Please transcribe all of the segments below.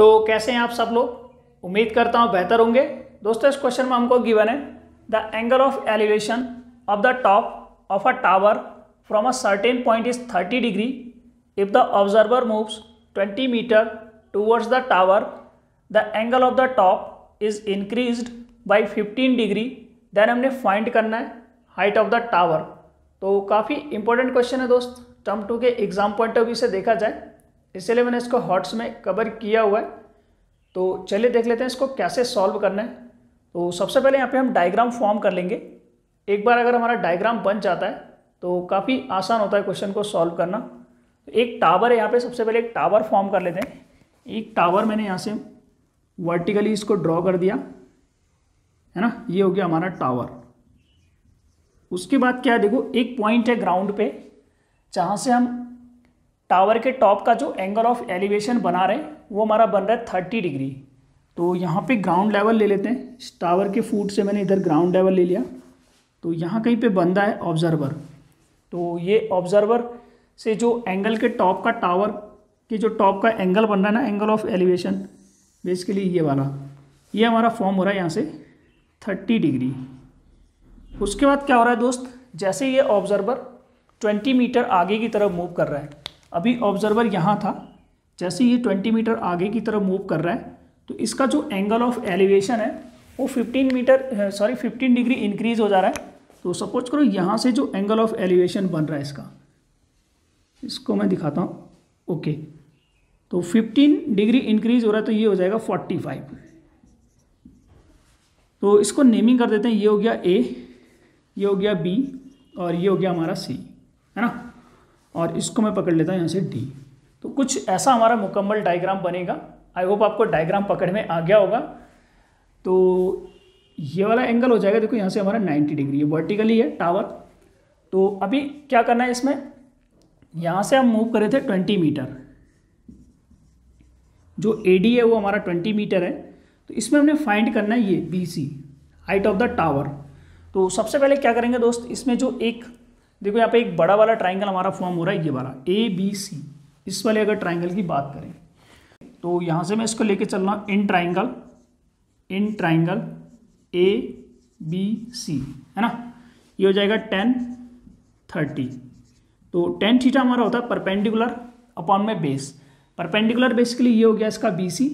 तो कैसे हैं आप सब लोग? उम्मीद करता हूँ बेहतर होंगे। दोस्तों, इस क्वेश्चन में हमको गिवन है the angle of elevation of the top of a tower from a certain point is 30 degree if the observer moves 20 metre towards the tower the angle of the top is increased by 15 degree then हमने find करना है height of the tower तो काफ़ी important question है दोस्त। Term two के exam point of view से देखा जाए। इसलिए मैंने इसको हॉट्स में कवर किया हुआ है। तो चलिए देख लेते हैं इसको कैसे सॉल्व करना है। तो सबसे पहले यहाँ पे हम डायग्राम फॉर्म कर लेंगे। एक बार अगर हमारा डायग्राम बन जाता है तो काफ़ी आसान होता है क्वेश्चन को सॉल्व करना। तो एक टावर है यहाँ पे, सबसे पहले एक टावर फॉर्म कर लेते हैं। एक टावर मैंने यहाँ से वर्टिकली इसको ड्रॉ कर दिया, है ना? ये हो गया हमारा टावर। उसके बाद क्या है, देखो, एक पॉइंट है ग्राउंड पे, जहाँ से हम टावर के टॉप का जो एंगल ऑफ़ एलिवेशन बना रहे हैं वो हमारा बन रहा है थर्टी डिग्री तो यहाँ पे ग्राउंड लेवल ले लेते हैं। टावर के फूट से मैंने इधर ग्राउंड लेवल ले लिया। तो यहाँ कहीं पे बंदा है ऑब्जर्वर तो ये ऑब्जर्वर से जो एंगल के टॉप का टावर के जो टॉप का एंगल बन रहा है ना एंगल ऑफ़ एलिवेशन बेसिकली ये वाला, ये हमारा फॉर्म हो रहा है यहाँ से थर्टी डिग्री उसके बाद क्या हो रहा है दोस्त? जैसे ये ऑब्जर्वर ट्वेंटी मीटर आगे की तरफ़ मूव कर रहा है अभी ऑब्जर्वर यहाँ था, जैसे ये ट्वेंटी मीटर आगे की तरफ़ मूव कर रहा है तो इसका जो एंगल ऑफ़ एलिवेशन है, वो fifteen metre sorry fifteen degree increase हो जा रहा है। तो सपोज़ करो यहाँ से जो एंगल ऑफ़ एलिवेशन बन रहा है इसका, इसको मैं दिखाता हूँ। ओके तो 15 डिग्री इंक्रीज हो रहा है तो ये हो जाएगा 45 तो इसको नेमिंग कर देते हैं, ये हो गया ए ये हो गया बी और ये हो गया हमारा सी है ना? और इसको मैं पकड़ लेता हूँ यहाँ से डी तो कुछ ऐसा हमारा मुकम्मल डायग्राम बनेगा। आई होप आपको डायग्राम पकड़ में आ गया होगा। तो ये वाला एंगल हो जाएगा, देखो यहाँ से हमारा 90 डिग्री ये वर्टिकली है टावर तो अभी क्या करना है इसमें? यहाँ से हम मूव करे थे 20 मीटर जो AD है, वो हमारा 20 मीटर है। तो इसमें हमने फाइंड करना है ये B C height of the tower तो सबसे पहले क्या करेंगे दोस्त? इसमें जो एक देखो यहाँ पे एक बड़ा वाला ट्राइंगल हमारा फॉर्म हो रहा है, ये वाला ए बी सी इस वाले अगर ट्राइंगल की बात करें तो यहाँ से मैं इसको लेके चल रहा हूँ in triangle in triangle A B C है ना? ये हो जाएगा टेन थर्टी तो टेन थीटा हमारा होता है परपेंडिकुलर अपॉन में बेस परपेंडिकुलर बेसिकली ये हो गया इसका बी सी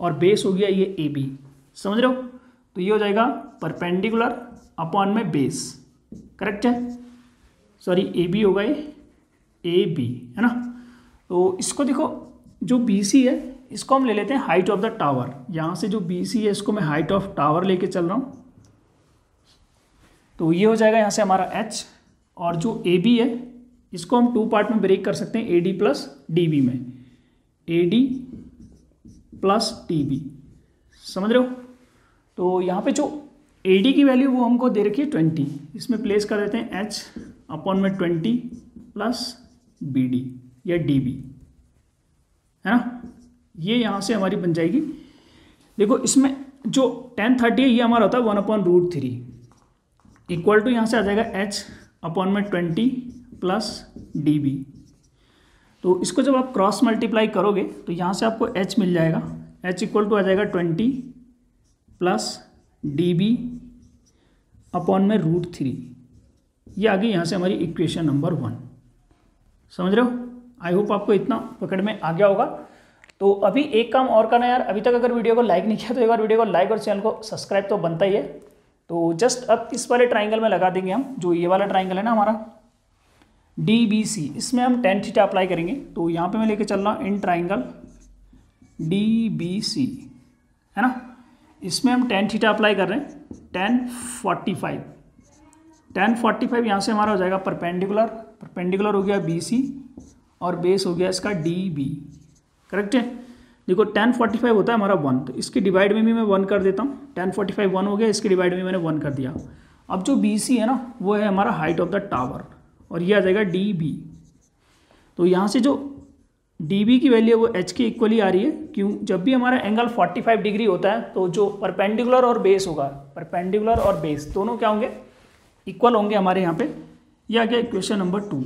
और बेस हो गया ये ए बी समझ रहे हो? तो ये हो जाएगा परपेंडिकुलर अपॉन में बेस करेक्ट है? सॉरी, ए बी होगा ये ए बी, है ना? तो इसको देखो, जो बी सी है, इसको हम ले लेते हैं हाइट ऑफ़ द टावर यहाँ से जो बी सी है, इसको मैं हाइट ऑफ़ टावर लेके चल रहा हूँ। तो ये हो जाएगा यहाँ से हमारा एच और जो ए बी है, इसको हम टू पार्ट में ब्रेक कर सकते हैं A D plus D B में। A D plus D B समझ रहे हो? तो यहाँ पे जो ए डी की वैल्यू वो हमको दे रखी है ट्वेंटी इसमें प्लेस कर देते हैं एच अपॉन में ट्वेंटी प्लस बी डी या डी बी है ना? ये यहाँ से हमारी बन जाएगी। देखो, इसमें जो टेन थर्टी है, ये हमारा होता है one upon root three. Equal to यहाँ से आ जाएगा एच अपॉन में ट्वेंटी प्लस डी बी तो इसको जब आप क्रॉस मल्टीप्लाई करोगे तो यहाँ से आपको एच मिल जाएगा। एच इक्वल टू आ जाएगा twenty plus D B upon में रूट थ्री। ये आ गई यहाँ से हमारी इक्वेशन नंबर वन समझ रहे हो? आई होप आपको इतना पकड़ में आ गया होगा। तो अभी एक काम और करना यार। अभी तक अगर वीडियो को लाइक नहीं किया तो एक बार वीडियो को लाइक और चैनल को सब्सक्राइब तो बनता ही है। तो जस्ट अब इस वाले ट्राइंगल में लगा देंगे हम। जो ये वाला ट्राइंगल है ना हमारा डी बी सी इसमें हम टेन थीटा अप्लाई करेंगे। तो यहाँ पे मैं लेके चल रहा हूँ in triangle D B C है ना? इसमें हम टेन थीटा अप्लाई कर रहे हैं। Ten forty five ten forty five यहाँ से हमारा हो जाएगा परपेंडिकुलर। परपेंडिकुलर हो गया बी सी और बेस हो गया इसका डी बी करेक्ट है? देखो टेन फोर्टी फाइव होता है हमारा वन तो इसके डिवाइड में भी मैं वन कर देता हूँ। टेन फोर्टी फाइव वन हो गया, इसके डिवाइड में मैंने वन कर दिया। अब जो बी सी है ना, वो है हमारा हाइट ऑफ़ द टावर और ये आ जाएगा डी बी तो यहाँ से जो डी बी की वैल्यू है वो एच के इक्वली आ रही है। क्यों? जब भी हमारा एंगल 45 डिग्री होता है तो जो परपेंडिकुलर और बेस होगा परपेंडिकुलर और बेस दोनों क्या होंगे? इक्वल होंगे हमारे यहाँ पे। ये आ गया इक्वेशन नंबर टू।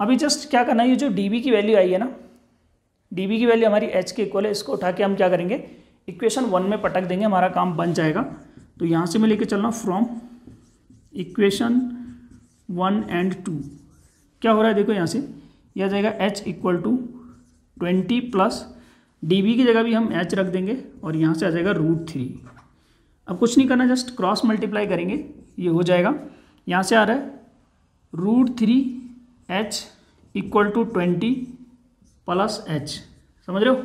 अभी जस्ट क्या करना है, ये जो डीबी की वैल्यू आई है ना डीबी की वैल्यू हमारी एच के इक्वल है, इसको उठा के हम क्या करेंगे इक्वेशन वन में पटक देंगे, हमारा काम बन जाएगा। तो यहाँ से मैं लेके चल रहा हूँ from equation one and two क्या हो रहा है, देखो यहाँ से, यह आ जाएगा H equal to twenty plus D की जगह भी हम एच रख देंगे और यहाँ से आ जाएगा रूट थ्री अब कुछ नहीं करना जस्ट क्रॉस मल्टीप्लाई करेंगे, ये हो जाएगा। यहाँ से आ रहा है। Root three H equal to twenty plus H समझ रहे हो?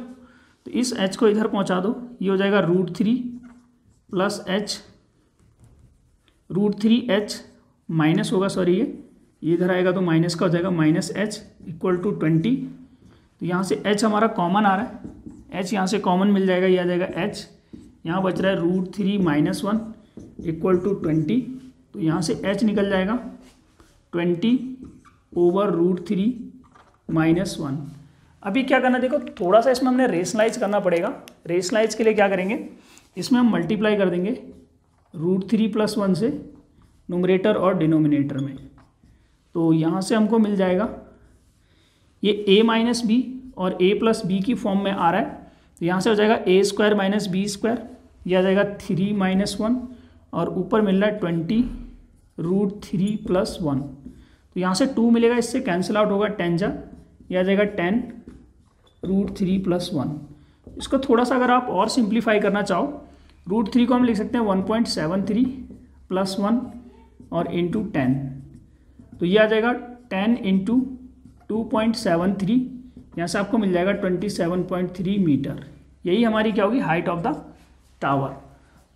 तो इस एच को इधर पहुँचा दो। ये हो जाएगा root three plus H root three H minus होगा सॉरी ये। ये इधर आएगा तो माइनस का हो जाएगा minus H equal to twenty तो यहाँ से एच हमारा कॉमन आ रहा है। एच यहाँ से कॉमन मिल जाएगा, ये आ जाएगा एच यहाँ बच रहा है root three minus one equal to twenty तो यहाँ से एच निकल जाएगा twenty over root three minus one अभी क्या करना देखो, थोड़ा सा इसमें हमने रेशनलाइज करना पड़ेगा। रेशनलाइज के लिए क्या करेंगे? इसमें हम मल्टीप्लाई कर देंगे रूट थ्री प्लस वन से नोमरेटर और डिनोमिनेटर में। तो यहाँ से हमको मिल जाएगा। ये ए माइनस बी और ए प्लस बी की फॉर्म में आ रहा है। तो यहाँ से हो जाएगा A square minus B square यह आ जाएगा थ्री माइनस वन और ऊपर मिल रहा है twenty root three plus one. तो यहाँ से टू मिलेगा, इससे कैंसिल आउट होगा टेन जा, यह आ जाएगा ten root three plus one. इसको थोड़ा सा अगर आप और सिंप्लीफाई करना चाहो, रूट थ्री को हम लिख सकते हैं one point seven three plus one और इंटू टेन। तो ये आ जाएगा ten into two point seven three, यहाँ से आपको मिल जाएगा twenty seven point three metre. यही हमारी क्या होगी हाइट ऑफ़ द टावर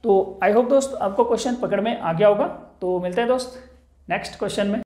तो आई होप दोस्त आपको क्वेश्चन पकड़ में आ गया होगा। तो मिलते हैं दोस्त नेक्स्ट क्वेश्चन में।